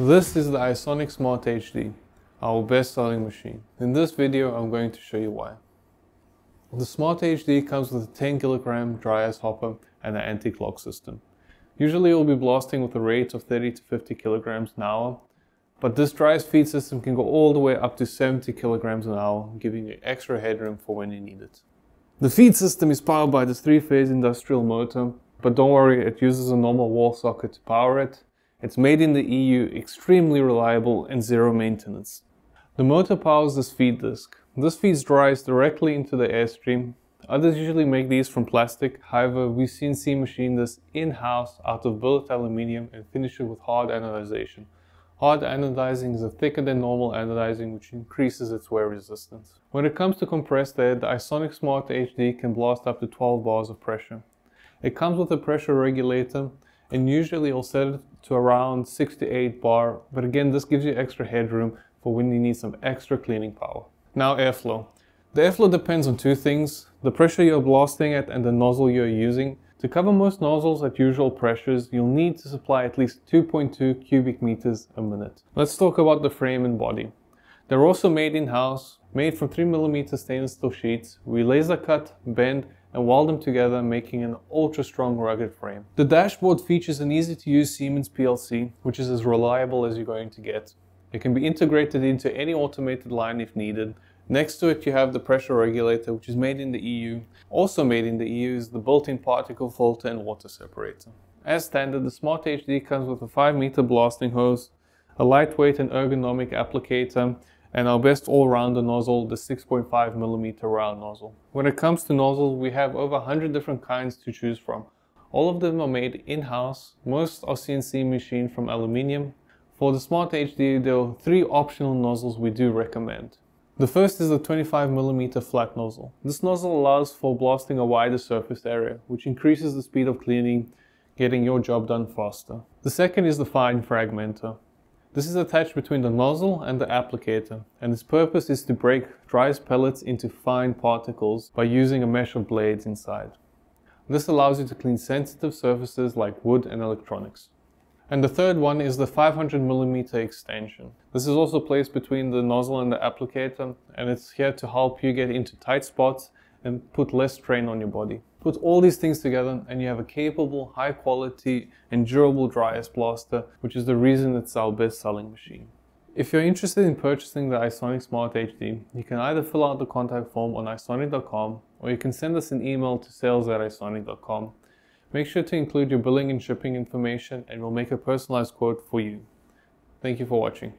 This is the ICEsonic Smart HD, our best selling machine. In this video I'm going to show you why. The Smart HD comes with a 10 kilogram dry ice hopper and an anti-clog system. Usually will be blasting with a rate of 30 to 50 kilograms an hour, but this dry ice feed system can go all the way up to 70 kilograms an hour, giving you extra headroom for when you need it. The feed system is powered by this three-phase industrial motor, but don't worry, it uses a normal wall socket to power it. It's made in the EU, extremely reliable and zero maintenance. The motor powers this feed disc. This feeds dry ice directly into the airstream. Others usually make these from plastic, however we CNC machine this in-house out of billet aluminium and finish it with hard anodization. Hard anodizing is a thicker than normal anodizing which increases its wear resistance. When it comes to compressed air, the ICEsonic Smart HD can blast up to 12 bars of pressure. It comes with a pressure regulator and usually it to around 6 to 8 bar, but again this gives you extra headroom for when you need some extra cleaning power. Now airflow. The airflow depends on two things, the pressure you're blasting at and the nozzle you're using. To cover most nozzles at usual pressures, you'll need to supply at least 2.2 cubic meters a minute. Let's talk about the frame and body. They're also made in-house, made from 3mm stainless steel sheets. We laser cut, bend, and weld them together, making an ultra strong rugged frame. The dashboard features an easy to use Siemens PLC, which is as reliable as you're going to get. It can be integrated into any automated line if needed. Next to it you have the pressure regulator which is made in the EU. Also made in the EU is the built-in particle filter and water separator. As standard, the Smart HD comes with a 5 meter blasting hose, a lightweight and ergonomic applicator, and our best all-rounder nozzle, the 6.5mm round nozzle. When it comes to nozzles, we have over 100 different kinds to choose from. All of them are made in-house, most are CNC machined from aluminium, for the Smart HD, there are three optional nozzles we do recommend. The first is the 25mm flat nozzle. This nozzle allows for blasting a wider surface area, which increases the speed of cleaning, getting your job done faster. The second is the fine fragmenter. This is attached between the nozzle and the applicator, and its purpose is to break dry pellets into fine particles by using a mesh of blades inside. This allows you to clean sensitive surfaces like wood and electronics. And the third one is the 500mm extension. This is also placed between the nozzle and the applicator and it's here to help you get into tight spots and put less strain on your body. Put all these things together and you have a capable, high quality and durable dry ice blaster, which is the reason it's our best selling machine. If you're interested in purchasing the ICEsonic Smart HD, you can either fill out the contact form on icesonic.com or you can send us an email to sales at icesonic.com Make sure to include your billing and shipping information and we'll make a personalized quote for you. Thank you for watching.